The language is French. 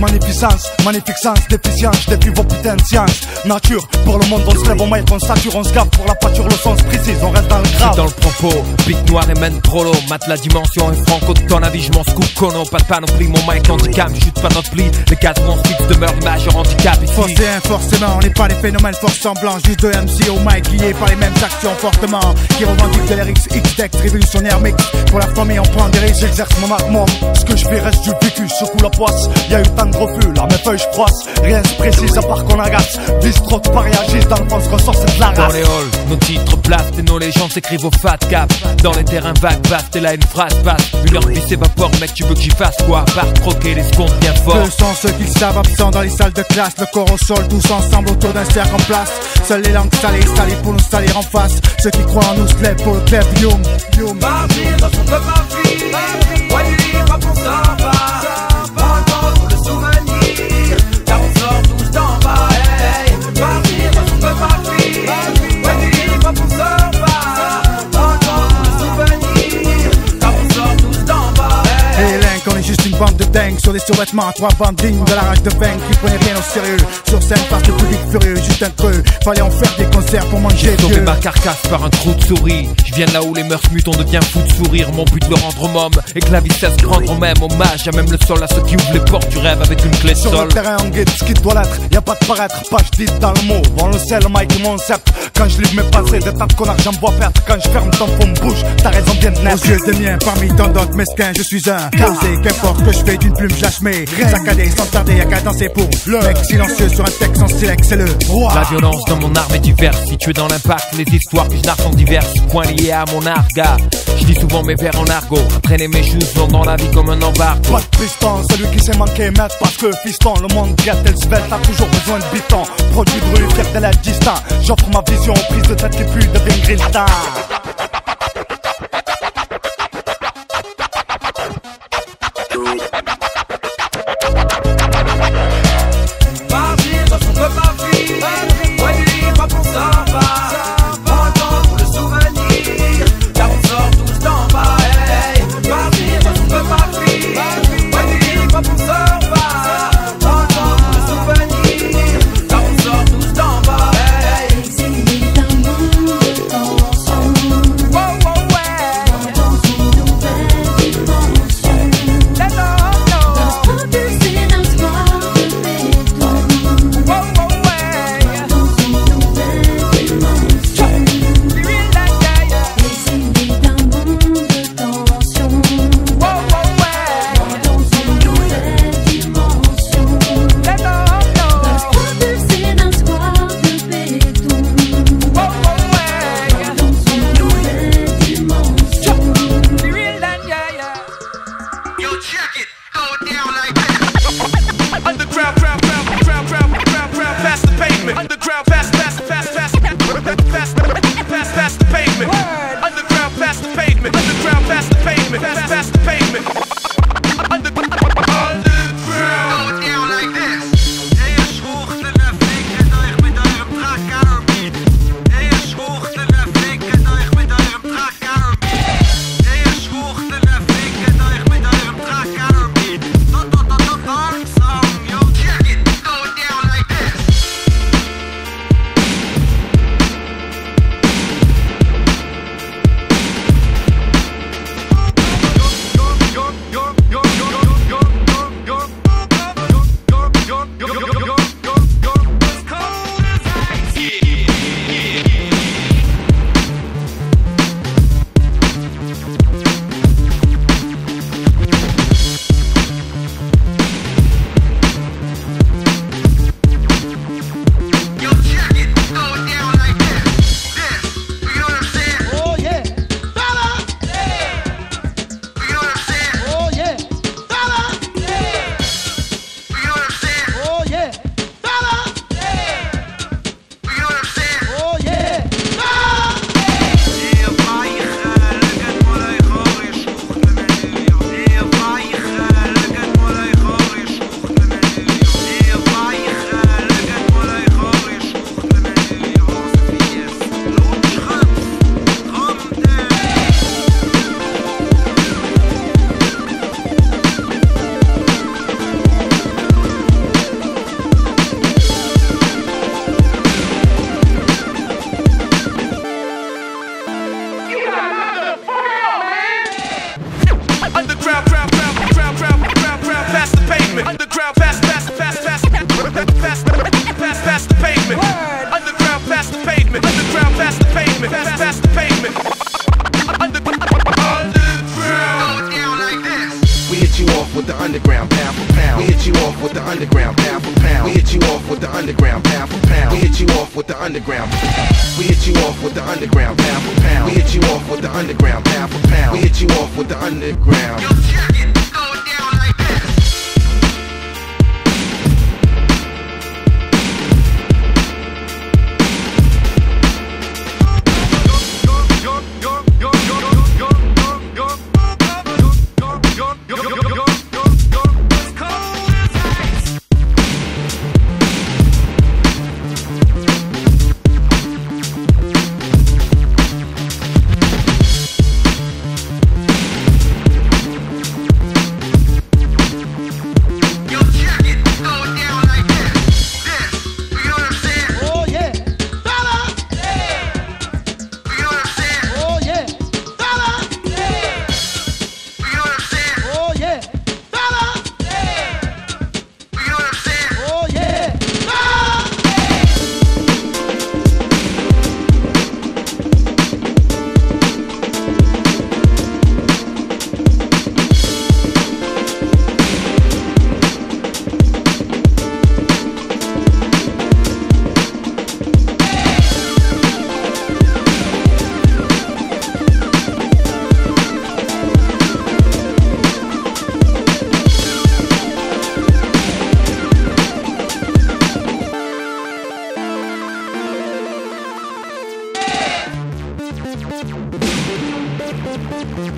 Magnificence, magnificence, déficience, je défie vos putains de sciences. Nature, pour le monde on se lève, on maille, on sature, on se gaffe pour la pâture, le sens précise, on reste grave. dans le propos, pic noir et mène trop low, mate la dimension et franco de ton avis, je m'en scoop, cono, pas de panoplie, mon mic handicap, chute pas notre pli, les quatre mon fixe demeurent majeur handicap ici. Forcéen, forcément, on n'est pas les phénomènes force semblants, juste deux MC au mic liés par les mêmes actions fortement, qui revendiquent de l'RX, X-Dex, révolutionnaire mix, pour la famille on prend des risques, j'exerce mon moi, ce que je fais reste du vécu, secoue la poisse. Y a eu tant de refus, là mes feuilles je froisse, rien se précise à part qu'on agace. Distro de Paris agissent dans le fond, ressort c'est de la race. Dans les halls, nos titres placent et nos légendes s'écrivent au fat cap. Dans les terrains vagues, vastes, et là une phrase passe. Une heure vie s'évapore, mec, tu veux que j'y fasse quoi? Par croquer les secondes bien fort. Peu sont ceux qui savent absents dans les salles de classe, le corps au sol, tous ensemble autour d'un cercle en place. Seules les langues salées, salées pour nous salir en face. Ceux qui croient en nous se lèvent pour le club, youm, youm. Mardi, dans son peuple ouais, pas pour ça, bande de dingue sur des survêtements, trois bandes dignes de la rage de vaincre qui prenaient rien au sérieux. Sur scène, face le public furieux, juste un creux. Fallait en faire des concerts pour manger. Sauver ma carcasse par un trou de souris. Je viens là où les mœurs mutent, on devient fou de sourire. Mon but le rendre homme et que la vie cesse rendre même hommage. Y'a même le sol à ceux qui ouvrent les portes du rêve avec une clé de sol. Sur le terrain, on guide ce qui doit l'être. Y a pas de paraître, pas je dis dans le mot. Vend le sel, Mike mon sceptre. Quand je livre mes passés, des tas de connards, j'en bois perdre. Quand je ferme ton fond bouche, t'as raison bien de naître. Aux yeux des miens, parmi tant d'autres mesquins, je suis un causé. Qu'importe que je fais d'une plume, j'achemais. Saccadé, sans tarder, qu'à danser pour le mec silencieux sur un texte en silex, c'est le roi. La violence dans mon arme est diverse. Situé dans l'impact, les histoires que je narre sont diverses. Point lié à mon arga. Je dis souvent mes vers en argot. Traîner mes choses dans la vie comme un embargo. Pas de piston, celui qui s'est manqué maître parce que piston, le monde gâte et le t'as toujours besoin de biton. Produit brûlé, fier de la distant. J'offre ma vision, prise de tête qui plus devient gristant. you go hit you off with the underground pound for pound. We hit you off with the underground pound for pound. We hit you off with the underground pound for pound. We hit you off with the underground. We hit you off with the underground pound for pound. We hit you off with the underground pound for pound. We hit you off with the underground. Good.